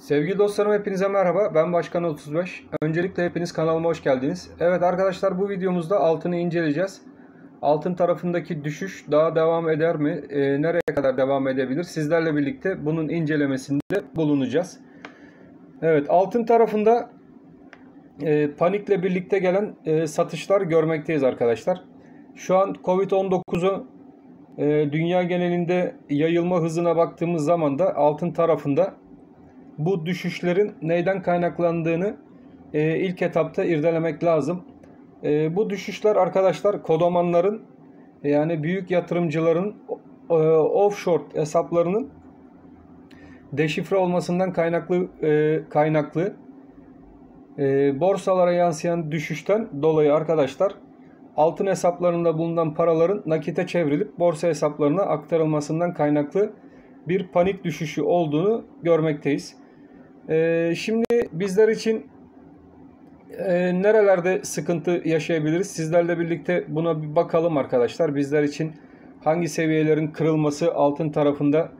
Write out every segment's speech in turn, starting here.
Sevgili dostlarım hepinize merhaba. Ben Başkan 35. Öncelikle hepiniz kanalıma hoş geldiniz. Evet arkadaşlar bu videomuzda altını inceleyeceğiz. Altın tarafındaki düşüş daha devam eder mi? E, nereye kadar devam edebilir? Sizlerle birlikte bunun incelemesinde bulunacağız. Evet altın tarafında e, panikle birlikte gelen e, satışlar görmekteyiz arkadaşlar. Şu an Covid-19'u e, dünya genelinde yayılma hızına baktığımız zaman da altın tarafında bu düşüşlerin neyden kaynaklandığını e, ilk etapta irdelemek lazım. E, bu düşüşler arkadaşlar kodomanların yani büyük yatırımcıların e, offshore hesaplarının deşifre olmasından kaynaklı e, kaynaklı e, borsalara yansıyan düşüşten dolayı arkadaşlar altın hesaplarında bulunan paraların nakite çevrilip borsa hesaplarına aktarılmasından kaynaklı bir panik düşüşü olduğunu görmekteyiz. Ee, şimdi bizler için e, nerelerde sıkıntı yaşayabiliriz? Sizlerle birlikte buna bir bakalım arkadaşlar. Bizler için hangi seviyelerin kırılması altın tarafında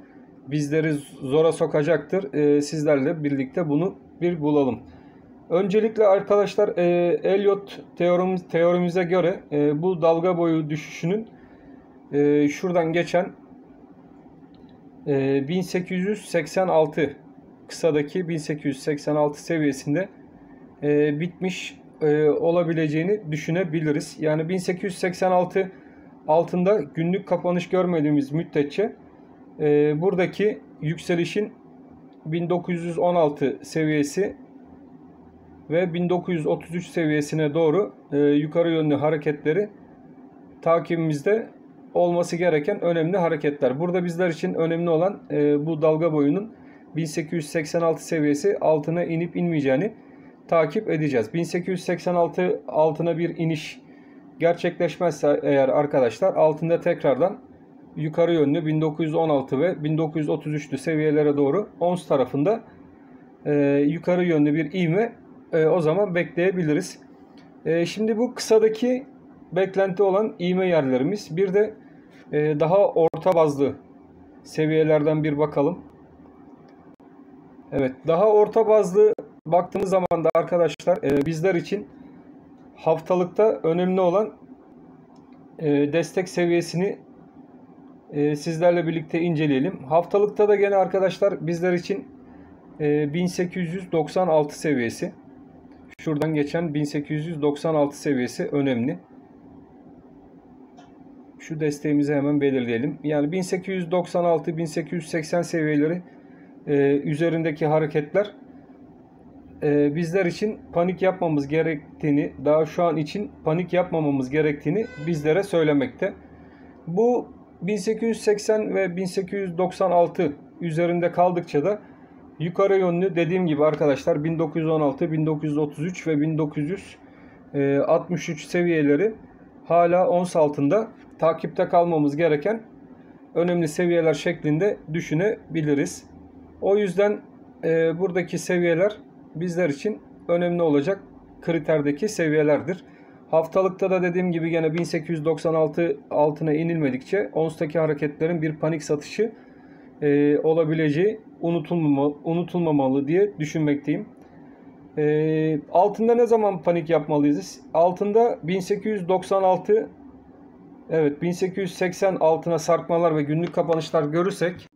bizleri zora sokacaktır? Ee, sizlerle birlikte bunu bir bulalım. Öncelikle arkadaşlar e, Elliot teorim, teorimize göre e, bu dalga boyu düşüşünün e, şuradan geçen e, 1886 kısadaki 1886 seviyesinde e, bitmiş e, olabileceğini düşünebiliriz. Yani 1886 altında günlük kapanış görmediğimiz müddetçe e, buradaki yükselişin 1916 seviyesi ve 1933 seviyesine doğru e, yukarı yönlü hareketleri takibimizde olması gereken önemli hareketler. Burada bizler için önemli olan e, bu dalga boyunun 1886 seviyesi altına inip inmeyeceğini takip edeceğiz. 1886 altına bir iniş gerçekleşmezse eğer arkadaşlar altında tekrardan yukarı yönlü 1916 ve 1933'lü seviyelere doğru ons tarafında e, yukarı yönlü bir ivme e, o zaman bekleyebiliriz. E, şimdi bu kısadaki beklenti olan ivme yerlerimiz. Bir de e, daha orta bazlı seviyelerden bir bakalım. Evet daha orta bazlı baktığımız zaman da arkadaşlar e, bizler için haftalıkta önemli olan e, destek seviyesini e, sizlerle birlikte inceleyelim. Haftalıkta da gene arkadaşlar bizler için e, 1896 seviyesi. Şuradan geçen 1896 seviyesi önemli. Şu desteğimizi hemen belirleyelim. Yani 1896-1880 seviyeleri e, üzerindeki hareketler e, bizler için panik yapmamız gerektiğini, daha şu an için panik yapmamamız gerektiğini bizlere söylemekte. Bu 1880 ve 1896 üzerinde kaldıkça da yukarı yönlü dediğim gibi arkadaşlar 1916, 1933 ve 1963 seviyeleri hala ons altında takipte kalmamız gereken önemli seviyeler şeklinde düşünebiliriz. O yüzden e, buradaki seviyeler bizler için önemli olacak kriterdeki seviyelerdir. Haftalıkta da dediğim gibi gene 1896 altına inilmedikçe onstaki hareketlerin bir panik satışı e, olabileceği unutulmamalı, unutulmamalı diye düşünmekteyim. E, altında ne zaman panik yapmalıyız? Altında 1896 evet 1880 altına sarkmalar ve günlük kapanışlar görürsek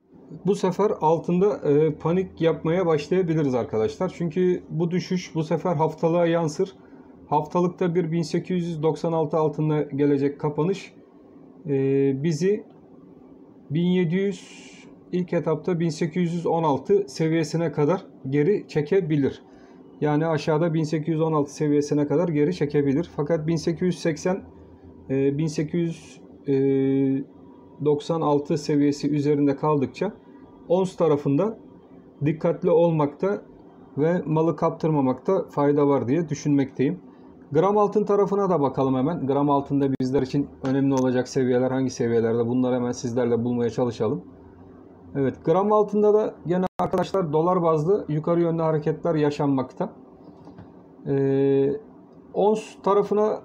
bu sefer altında e, panik yapmaya başlayabiliriz arkadaşlar. Çünkü bu düşüş bu sefer haftalığa yansır. Haftalıkta bir 1896 altında gelecek kapanış e, bizi 1700 ilk etapta 1816 seviyesine kadar geri çekebilir. Yani aşağıda 1816 seviyesine kadar geri çekebilir. Fakat 1880 e, 1896 seviyesi üzerinde kaldıkça ons tarafında dikkatli olmakta ve malı kaptırmamakta fayda var diye düşünmekteyim. Gram altın tarafına da bakalım hemen. Gram altında bizler için önemli olacak seviyeler hangi seviyelerde bunları hemen sizlerle bulmaya çalışalım. Evet gram altında da gene arkadaşlar dolar bazlı yukarı yönlü hareketler yaşanmakta. Ee, ons tarafına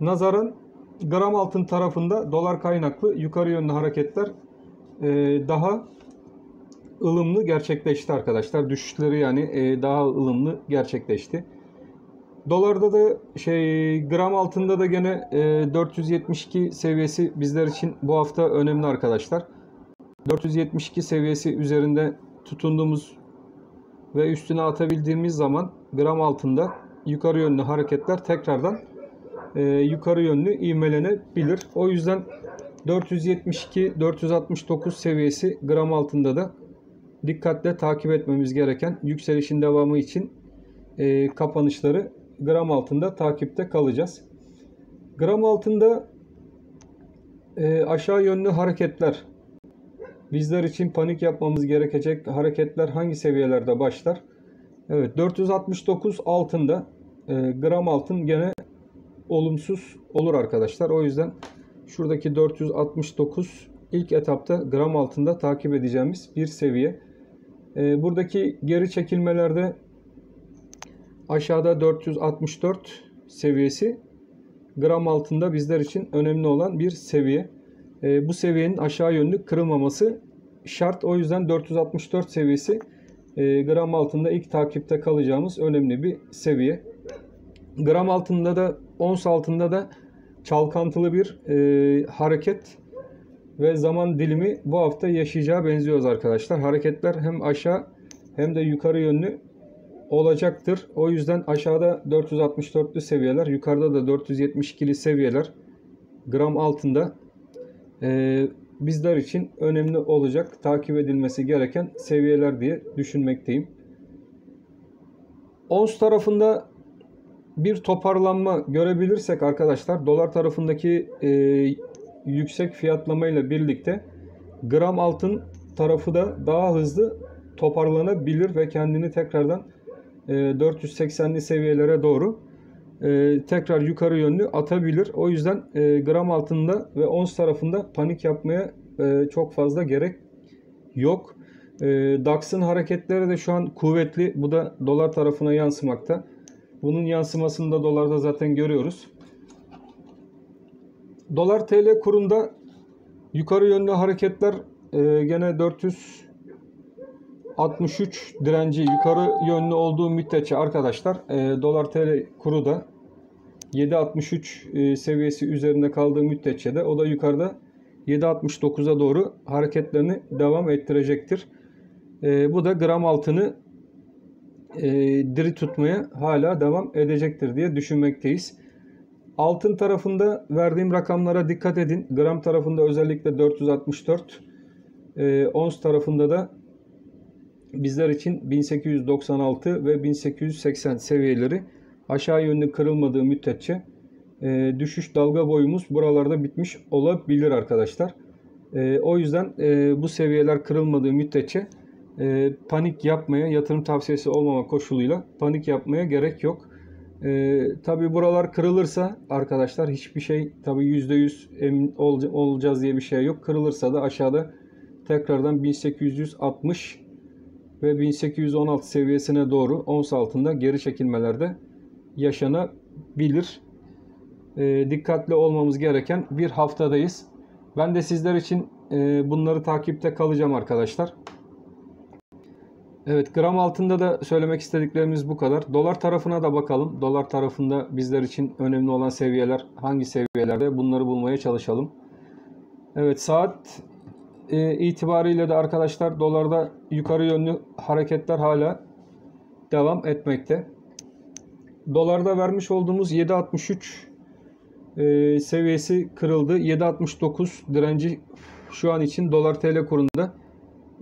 nazaran gram altın tarafında dolar kaynaklı yukarı yönlü hareketler e, daha ılımlı gerçekleşti arkadaşlar. Düşüşleri yani e, daha ılımlı gerçekleşti. Dolarda da şey gram altında da gene e, 472 seviyesi bizler için bu hafta önemli arkadaşlar. 472 seviyesi üzerinde tutunduğumuz ve üstüne atabildiğimiz zaman gram altında yukarı yönlü hareketler tekrardan e, yukarı yönlü ivmelenebilir. O yüzden 472-469 seviyesi gram altında da dikkatle takip etmemiz gereken yükselişin devamı için e, kapanışları gram altında takipte kalacağız. Gram altında e, aşağı yönlü hareketler bizler için panik yapmamız gerekecek hareketler hangi seviyelerde başlar? Evet 469 altında e, gram altın gene olumsuz olur arkadaşlar. O yüzden şuradaki 469 ilk etapta gram altında takip edeceğimiz bir seviye. E, buradaki geri çekilmelerde aşağıda 464 seviyesi gram altında bizler için önemli olan bir seviye. E, bu seviyenin aşağı yönlü kırılmaması şart. O yüzden 464 seviyesi e, gram altında ilk takipte kalacağımız önemli bir seviye. Gram altında da ons altında da çalkantılı bir e, hareket ve zaman dilimi bu hafta yaşayacağı benziyoruz arkadaşlar. Hareketler hem aşağı hem de yukarı yönlü olacaktır. O yüzden aşağıda 464'lü seviyeler, yukarıda da 472'li seviyeler gram altında e, bizler için önemli olacak, takip edilmesi gereken seviyeler diye düşünmekteyim. Ons tarafında bir toparlanma görebilirsek arkadaşlar dolar tarafındaki e, yüksek fiyatlamayla birlikte gram altın tarafı da daha hızlı toparlanabilir ve kendini tekrardan e, 480'li seviyelere doğru e, tekrar yukarı yönlü atabilir. O yüzden e, gram altında ve ons tarafında panik yapmaya e, çok fazla gerek yok. E, DAX'ın hareketleri de şu an kuvvetli. Bu da dolar tarafına yansımakta. Bunun yansımasını da dolarda zaten görüyoruz. Dolar TL kurunda yukarı yönlü hareketler e, gene 463 direnci yukarı yönlü olduğu müddetçe arkadaşlar e, dolar TL kuru da 7.63 e, seviyesi üzerinde kaldığı müddetçe de o da yukarıda 7.69'a doğru hareketlerini devam ettirecektir. Bu da gram altını e, diri tutmaya hala devam edecektir diye düşünmekteyiz. Altın tarafında verdiğim rakamlara dikkat edin. Gram tarafında özellikle 464, e, ons tarafında da bizler için 1896 ve 1880 seviyeleri aşağı yönlü kırılmadığı müddetçe e, düşüş dalga boyumuz buralarda bitmiş olabilir arkadaşlar. E, o yüzden e, bu seviyeler kırılmadığı müddetçe e, panik yapmaya, yatırım tavsiyesi olmama koşuluyla panik yapmaya gerek yok. E, tabi buralar kırılırsa arkadaşlar hiçbir şey tabi %100 emin ol, olacağız diye bir şey yok. Kırılırsa da aşağıda tekrardan 1860 ve 1816 seviyesine doğru ons altında geri çekilmelerde yaşanabilir. E, dikkatli olmamız gereken bir haftadayız. Ben de sizler için e, bunları takipte kalacağım arkadaşlar. Evet gram altında da söylemek istediklerimiz bu kadar. Dolar tarafına da bakalım. Dolar tarafında bizler için önemli olan seviyeler hangi seviyelerde bunları bulmaya çalışalım. Evet saat e, itibariyle de arkadaşlar dolarda yukarı yönlü hareketler hala devam etmekte. Dolarda vermiş olduğumuz 7.63 e, seviyesi kırıldı. 7.69 direnci şu an için dolar TL kurunda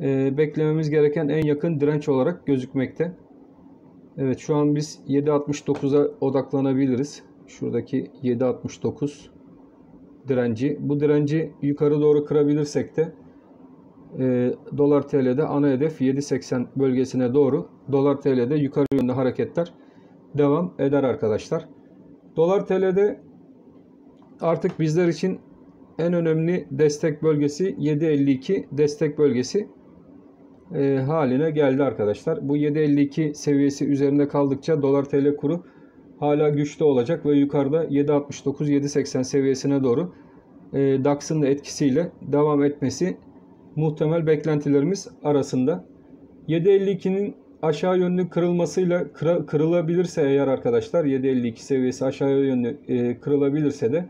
e, beklememiz gereken en yakın direnç olarak gözükmekte. Evet şu an biz 7.69'a odaklanabiliriz. Şuradaki 7.69 direnci. Bu direnci yukarı doğru kırabilirsek de e, dolar TL'de ana hedef 7.80 bölgesine doğru dolar TL'de yukarı yönlü hareketler devam eder arkadaşlar. Dolar TL'de artık bizler için en önemli destek bölgesi 7.52 destek bölgesi e, haline geldi arkadaşlar. Bu 7.52 seviyesi üzerinde kaldıkça dolar TL kuru hala güçlü olacak ve yukarıda 7.69-7.80 seviyesine doğru e, DAX'ın da etkisiyle devam etmesi muhtemel beklentilerimiz arasında. 7.52'nin aşağı yönlü kırılmasıyla kırılabilirse eğer arkadaşlar 7.52 seviyesi aşağı yönlü e, kırılabilirse de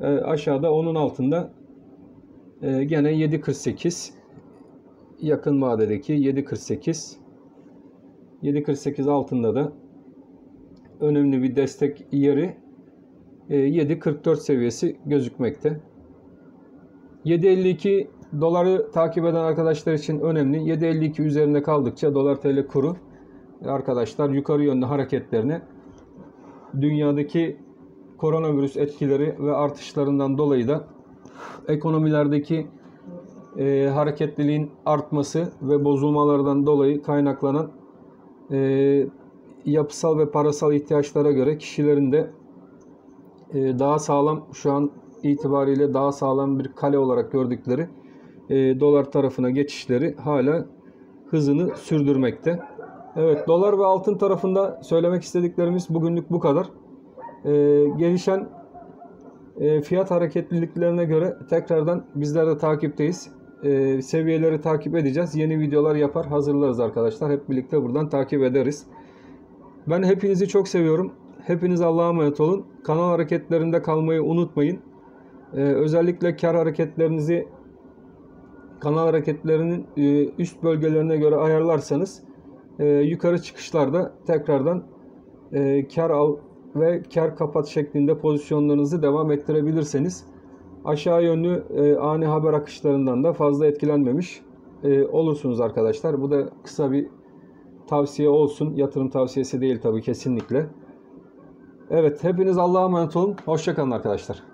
e, aşağıda onun altında e, gene 7.48 yakın vadedeki 7.48 7.48 altında da önemli bir destek yeri e, 7.44 seviyesi gözükmekte. 7.52 doları takip eden arkadaşlar için önemli. 7.52 üzerinde kaldıkça dolar TL kuru e, arkadaşlar yukarı yönlü hareketlerini dünyadaki koronavirüs etkileri ve artışlarından dolayı da ekonomilerdeki e, hareketliliğin artması ve bozulmalardan dolayı kaynaklanan e, yapısal ve parasal ihtiyaçlara göre kişilerin de e, daha sağlam şu an itibariyle daha sağlam bir kale olarak gördükleri e, dolar tarafına geçişleri hala hızını sürdürmekte. Evet dolar ve altın tarafında söylemek istediklerimiz bugünlük bu kadar. E, gelişen e, fiyat hareketliliklerine göre tekrardan bizler de takipteyiz. E, seviyeleri takip edeceğiz. Yeni videolar yapar hazırlarız arkadaşlar. Hep birlikte buradan takip ederiz. Ben hepinizi çok seviyorum. Hepiniz Allah'a emanet olun. Kanal hareketlerinde kalmayı unutmayın. Ee, özellikle kar hareketlerinizi kanal hareketlerinin e, üst bölgelerine göre ayarlarsanız e, yukarı çıkışlarda tekrardan e, kar al ve kar kapat şeklinde pozisyonlarınızı devam ettirebilirseniz aşağı yönlü e, ani haber akışlarından da fazla etkilenmemiş e, olursunuz arkadaşlar. Bu da kısa bir tavsiye olsun. Yatırım tavsiyesi değil tabii kesinlikle. Evet hepiniz Allah'a emanet olun. Hoşçakalın arkadaşlar.